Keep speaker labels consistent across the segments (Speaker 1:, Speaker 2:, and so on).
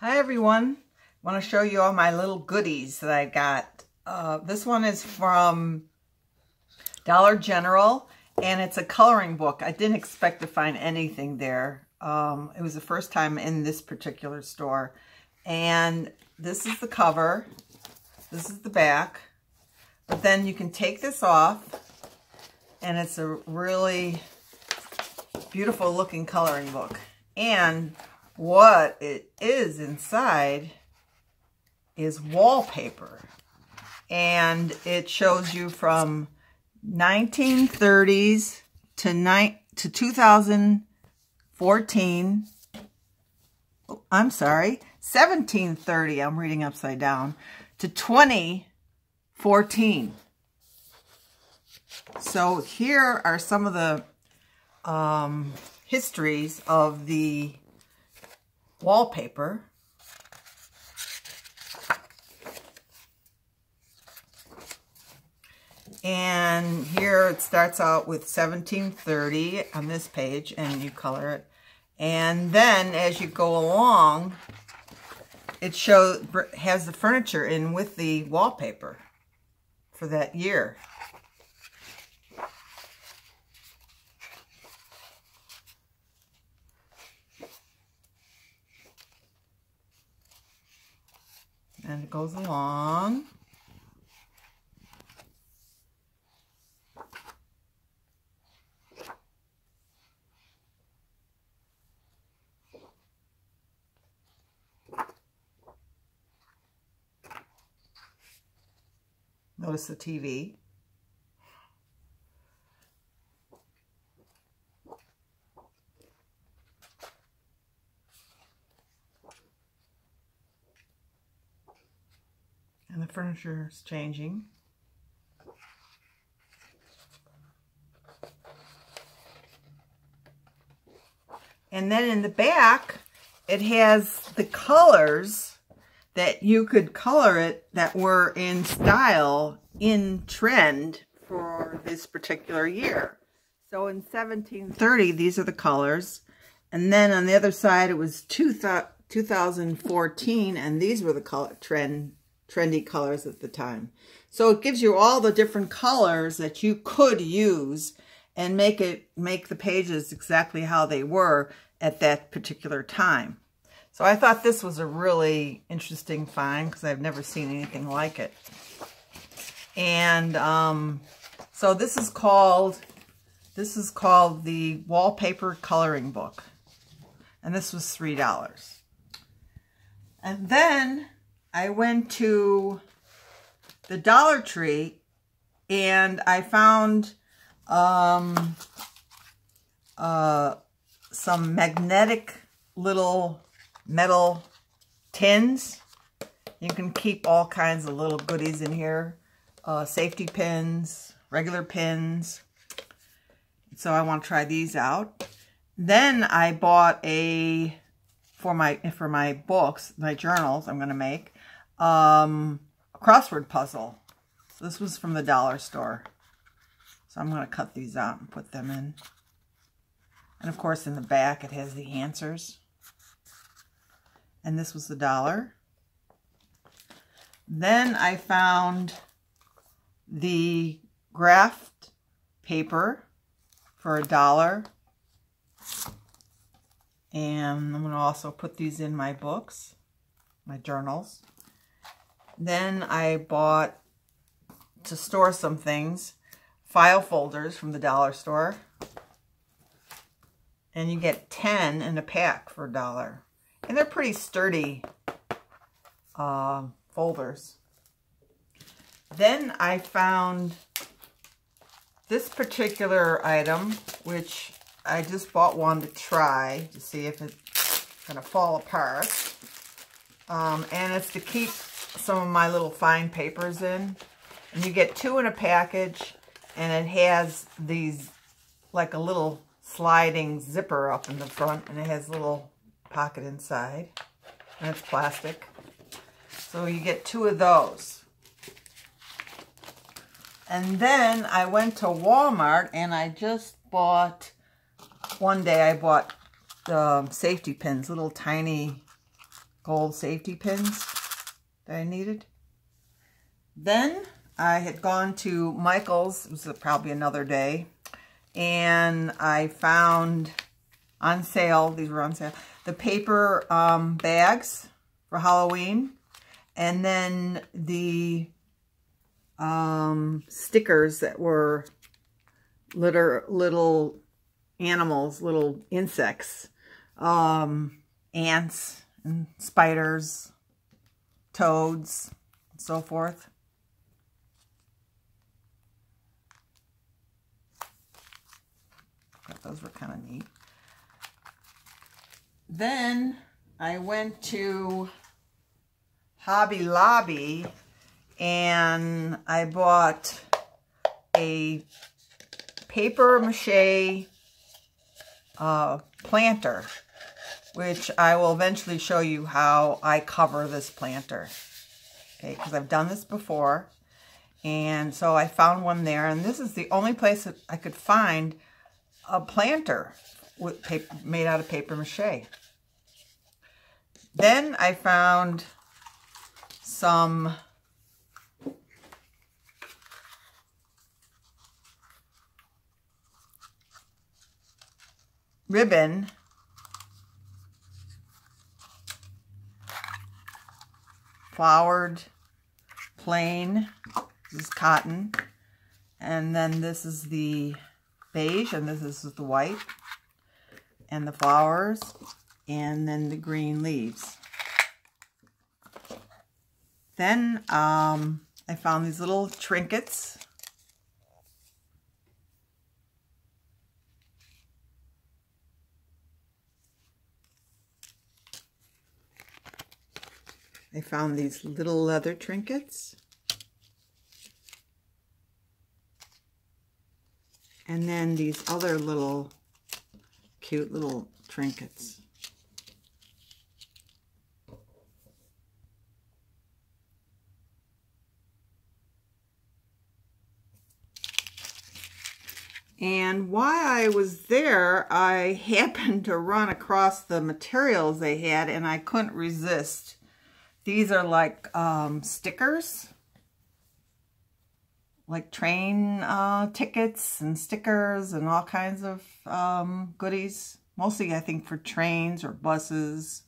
Speaker 1: Hi everyone. I want to show you all my little goodies that I got. Uh, this one is from Dollar General and it's a coloring book. I didn't expect to find anything there. Um, it was the first time in this particular store. And this is the cover. This is the back. But then you can take this off and it's a really beautiful looking coloring book. And what it is inside is wallpaper. And it shows you from 1930s to, to 2014. Oh, I'm sorry, 1730, I'm reading upside down, to 2014. So here are some of the um, histories of the wallpaper. And here it starts out with 1730 on this page, and you color it. And then as you go along, it shows has the furniture in with the wallpaper for that year. And it goes along. Notice the TV. Furniture is changing. And then in the back, it has the colors that you could color it that were in style, in trend for this particular year. So in 1730, these are the colors. And then on the other side, it was two 2014, and these were the color trend trendy colors at the time. So it gives you all the different colors that you could use and make it make the pages exactly how they were at that particular time. So I thought this was a really interesting find because I've never seen anything like it. And um, so this is called this is called the Wallpaper Coloring Book. And this was $3. And then I went to the Dollar Tree and I found um, uh, some magnetic little metal tins. You can keep all kinds of little goodies in here. Uh, safety pins, regular pins. So I want to try these out. Then I bought a, for my, for my books, my journals I'm going to make, um, crossword puzzle. So this was from the dollar store. So I'm going to cut these out and put them in. And of course in the back it has the answers. And this was the dollar. Then I found the graph paper for a dollar. And I'm going to also put these in my books, my journals. Then I bought, to store some things, file folders from the dollar store. And you get 10 in a pack for a dollar. And they're pretty sturdy uh, folders. Then I found this particular item, which I just bought one to try to see if it's going to fall apart. Um, and it's to keep some of my little fine papers in. And you get two in a package, and it has these, like a little sliding zipper up in the front, and it has a little pocket inside, and it's plastic. So you get two of those. And then I went to Walmart, and I just bought, one day I bought the safety pins, little tiny gold safety pins that I needed. Then I had gone to Michael's, it was probably another day, and I found on sale, these were on sale, the paper um, bags for Halloween, and then the um, stickers that were little, little animals, little insects, um, ants and spiders, toads, and so forth. Thought those were kind of neat. Then I went to Hobby Lobby and I bought a paper mache uh, planter, which I will eventually show you how I cover this planter. Okay, because I've done this before. And so I found one there, and this is the only place that I could find a planter with paper, made out of paper mache. Then I found some ribbon flowered plain. This is cotton. And then this is the beige and this is the white and the flowers and then the green leaves. Then um, I found these little trinkets I found these little leather trinkets. And then these other little cute little trinkets. And while I was there, I happened to run across the materials they had and I couldn't resist. These are like um, stickers, like train uh, tickets and stickers and all kinds of um, goodies. Mostly, I think, for trains or buses.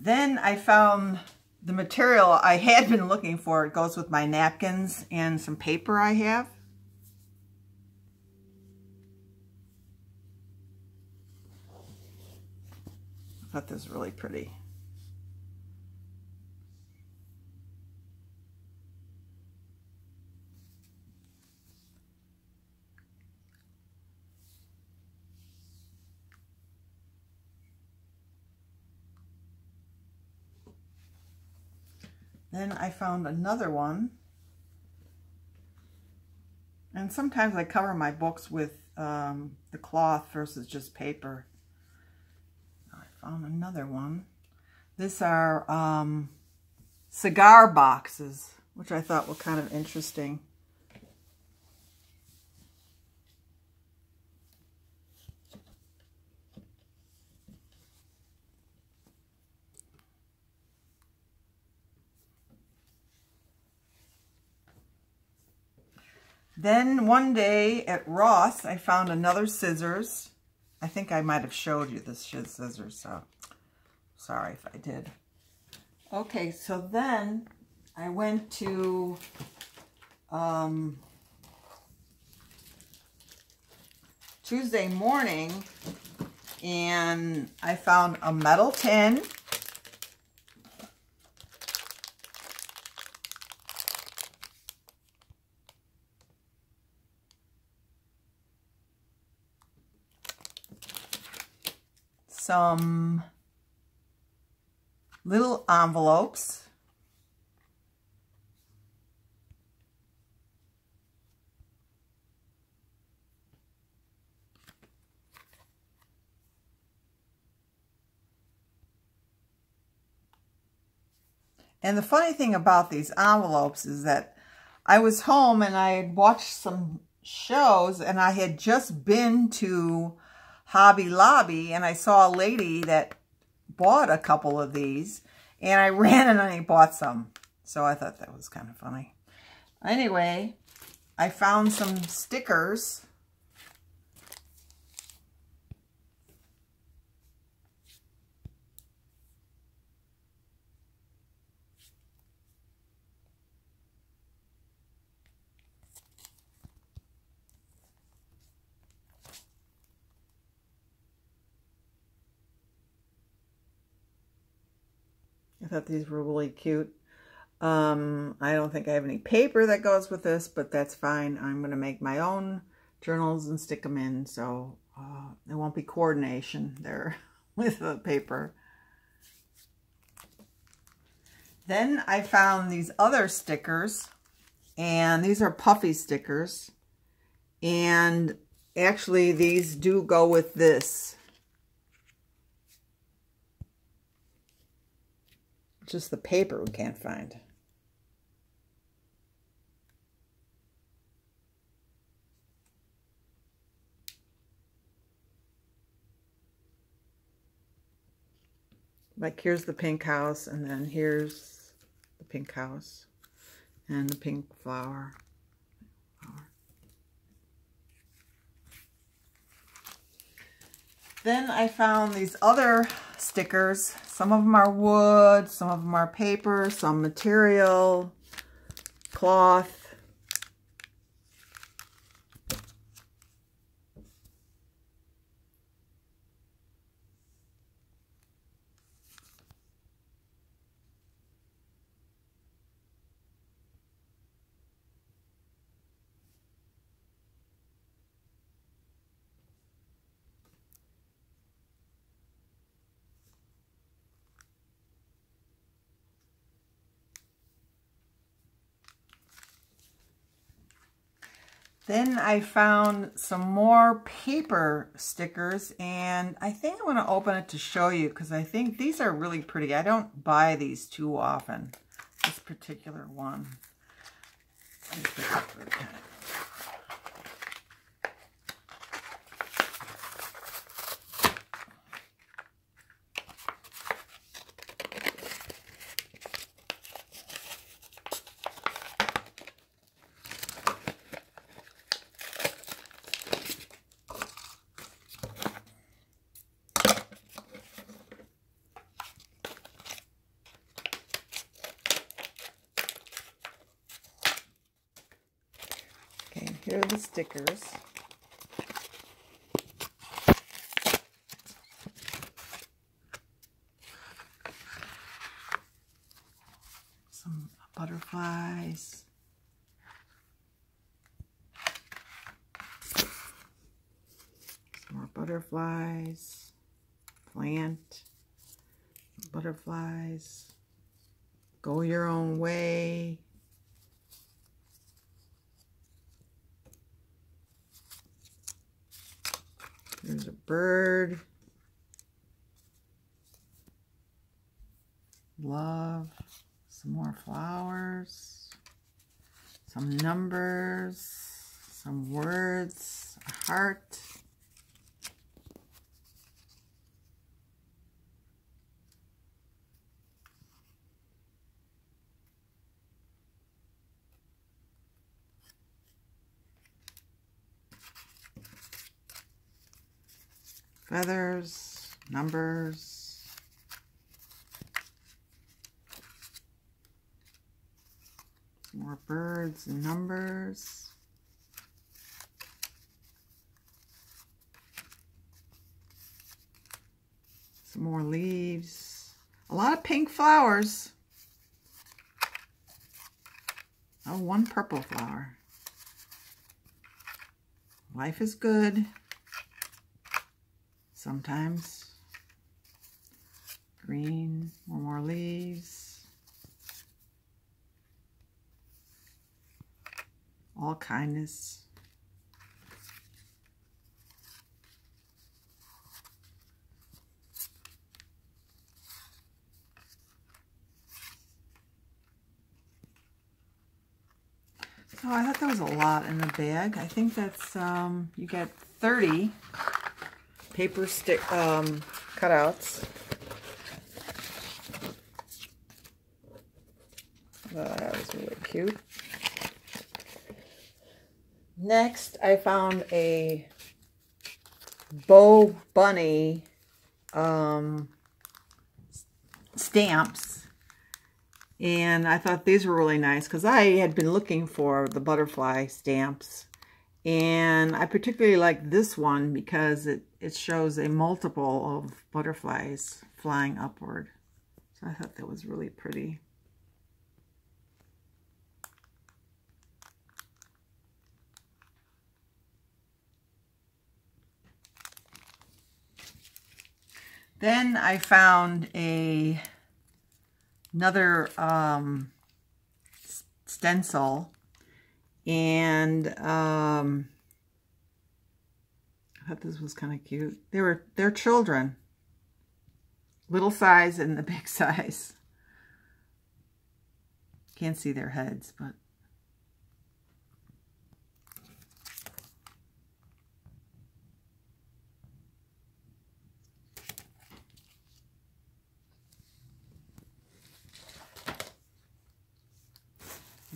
Speaker 1: Then I found the material I had been looking for. It goes with my napkins and some paper I have. Thought this was really pretty. Then I found another one. And sometimes I cover my books with um, the cloth versus just paper found another one. These are um, cigar boxes, which I thought were kind of interesting. Then one day at Ross, I found another scissors I think I might have showed you this scissors, so sorry if I did. Okay, so then I went to um, Tuesday morning and I found a metal tin some little envelopes. And the funny thing about these envelopes is that I was home and I had watched some shows and I had just been to Hobby Lobby and I saw a lady that bought a couple of these and I ran and I bought some. So I thought that was kind of funny. Anyway, I found some stickers I thought these were really cute. Um, I don't think I have any paper that goes with this, but that's fine. I'm going to make my own journals and stick them in, so uh, there won't be coordination there with the paper. Then I found these other stickers, and these are puffy stickers, and actually these do go with this. Just the paper we can't find. Like here's the pink house and then here's the pink house and the pink flower. Then I found these other stickers. Some of them are wood, some of them are paper, some material, cloth. Then I found some more paper stickers and I think I'm going to open it to show you because I think these are really pretty. I don't buy these too often, this particular one. Here are the stickers. Some butterflies. Some more butterflies. Plant. Butterflies. Go your own way. There's a bird. Love. Some more flowers. Some numbers. Some words. A heart. Feathers, numbers. More birds and numbers. Some more leaves. A lot of pink flowers. Oh, one purple flower. Life is good sometimes. Green, more, more leaves. All kindness. Oh, I thought there was a lot in the bag. I think that's, um, you get 30 paper stick, um, cutouts. Oh, that was really cute. Next, I found a Bo Bunny um, stamps. And I thought these were really nice because I had been looking for the butterfly stamps. And I particularly like this one because it, it shows a multiple of butterflies flying upward. So I thought that was really pretty. Then I found a another um, stencil and um, I thought this was kind of cute. They were they're children, little size and the big size. Can't see their heads, but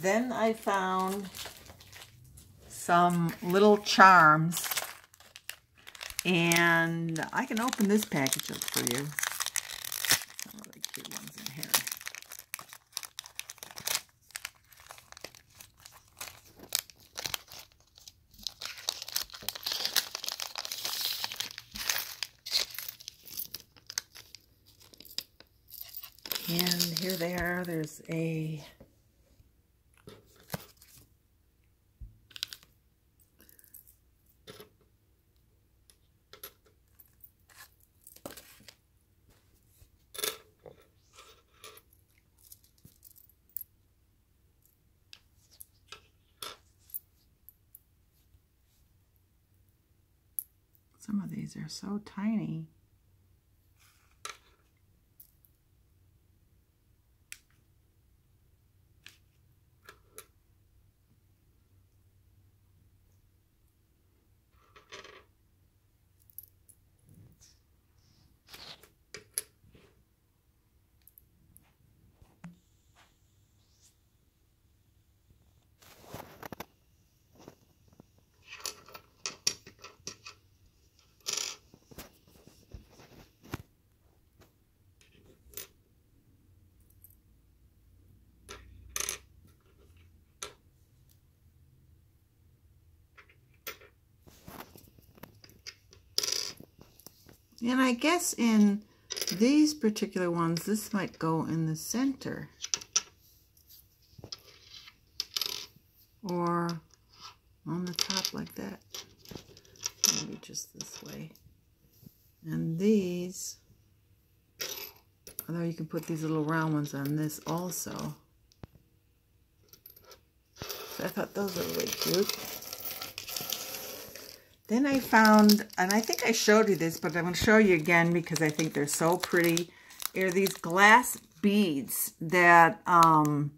Speaker 1: Then I found some little charms. And I can open this package up for you. Some really cute ones in here. And here they are. There's a Some of these are so tiny. And I guess in these particular ones, this might go in the center. Or on the top like that. Maybe just this way. And these, although you can put these little round ones on this also. So I thought those were really cute. Then I found, and I think I showed you this, but I'm going to show you again because I think they're so pretty. Are these glass beads that um,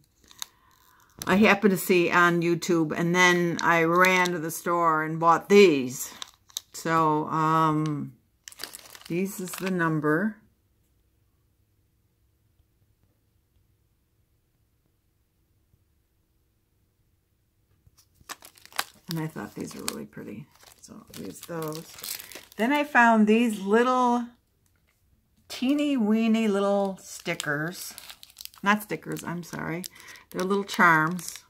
Speaker 1: I happened to see on YouTube, and then I ran to the store and bought these. So, um, these is the number. And I thought these were really pretty. So I'll use those. Then I found these little teeny weeny little stickers. Not stickers, I'm sorry. They're little charms.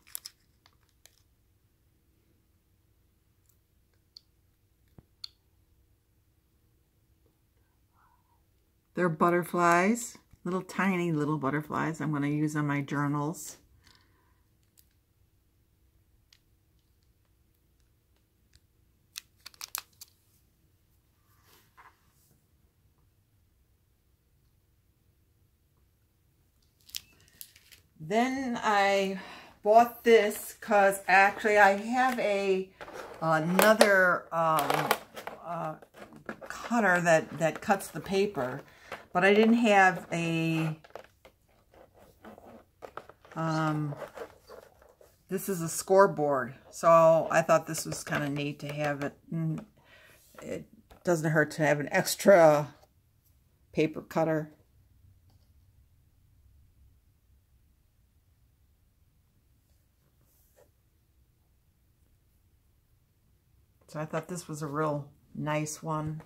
Speaker 1: They're butterflies, little tiny little butterflies I'm going to use on my journals. Then I bought this because actually I have a another um, uh, cutter that, that cuts the paper, but I didn't have a um, this is a scoreboard. So I thought this was kind of neat to have it. It doesn't hurt to have an extra paper cutter. So I thought this was a real nice one.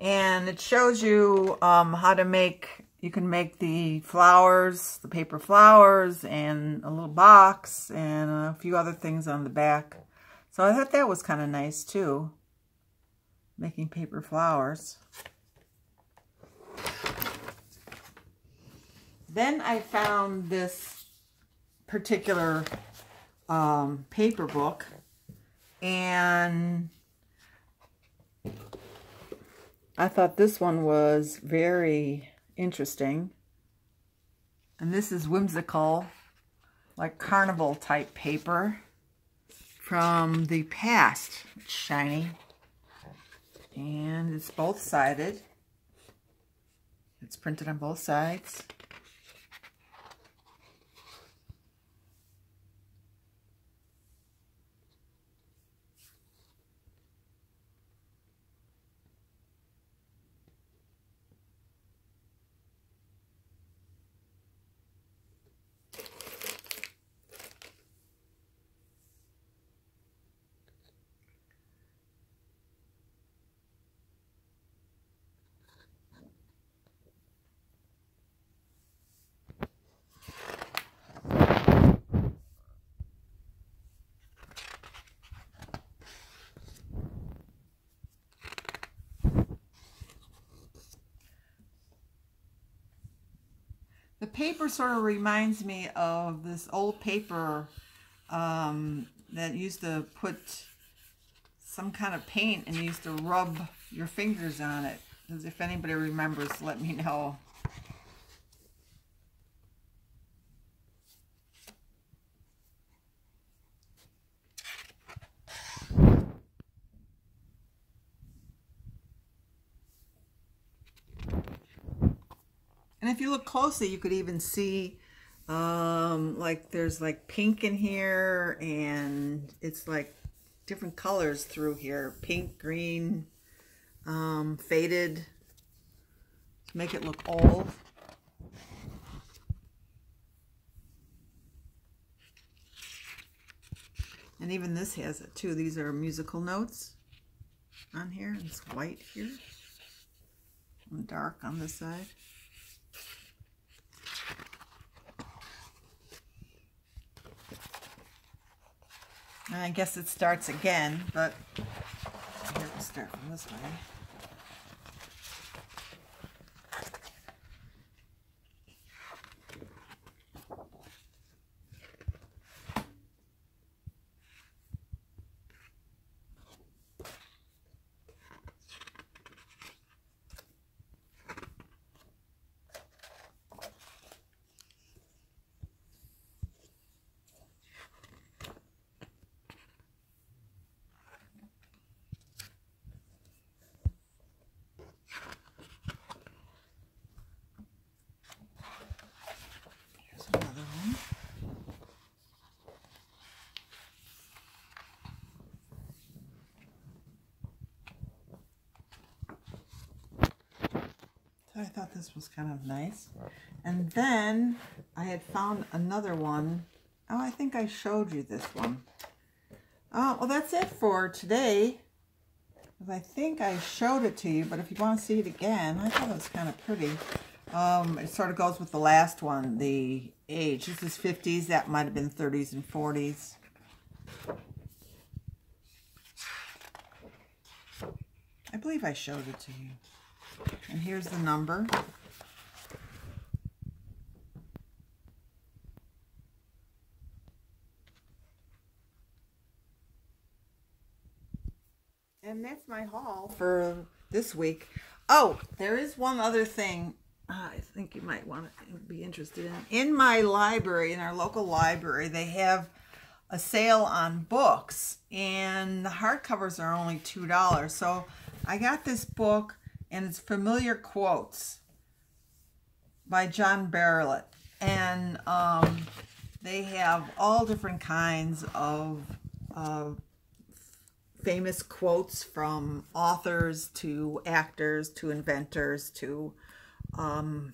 Speaker 1: And it shows you um, how to make, you can make the flowers, the paper flowers, and a little box, and a few other things on the back. So I thought that was kind of nice too, making paper flowers. Then I found this particular um, paper book. And I thought this one was very interesting. And this is whimsical, like carnival type paper from the past. It's shiny. And it's both sided. It's printed on both sides. Paper sort of reminds me of this old paper um, that used to put some kind of paint and used to rub your fingers on it. If anybody remembers, let me know. Closely, you could even see um, like there's like pink in here and it's like different colors through here. Pink, green, um, faded make it look old. And even this has it too. These are musical notes on here. It's white here and dark on this side. I guess it starts again, but here we'll start from this way. I thought this was kind of nice. And then I had found another one. Oh, I think I showed you this one. Oh, well, that's it for today. I think I showed it to you, but if you want to see it again, I thought it was kind of pretty. Um, it sort of goes with the last one, the age. This is 50s. That might have been 30s and 40s. I believe I showed it to you. And here's the number. And that's my haul for this week. Oh, there is one other thing I think you might want to be interested in. In my library, in our local library, they have a sale on books and the hardcovers are only $2. So I got this book and it's Familiar Quotes by John Bartlett. and um, they have all different kinds of uh, famous quotes from authors to actors to inventors to um,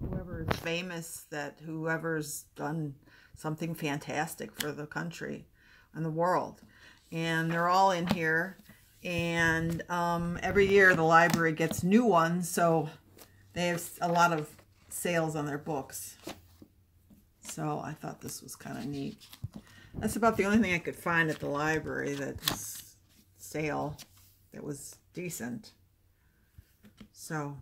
Speaker 1: whoever is famous that whoever's done something fantastic for the country and the world. And they're all in here. And um, every year the library gets new ones, so they have a lot of sales on their books. So I thought this was kind of neat. That's about the only thing I could find at the library that's sale that was decent. So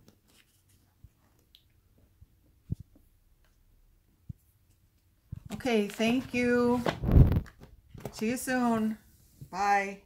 Speaker 1: Okay, thank you. See you soon. Bye.